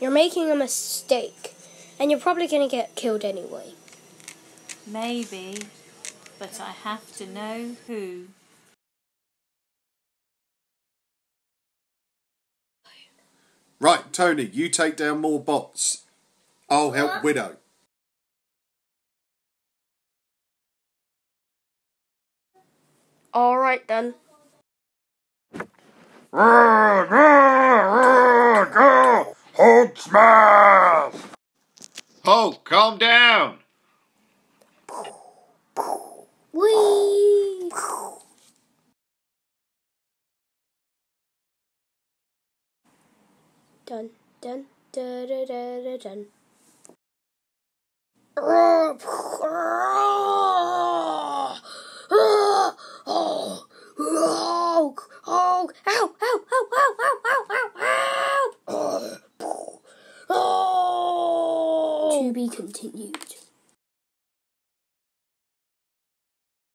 You're making a mistake, and you're probably going to get killed anyway. Maybe, but I have to know who. Right, Tony, you take down more bots. I'll help Widow. All right then. Smash! Hulk, calm down. Whee! Dun dun da da da da dun. To be continued.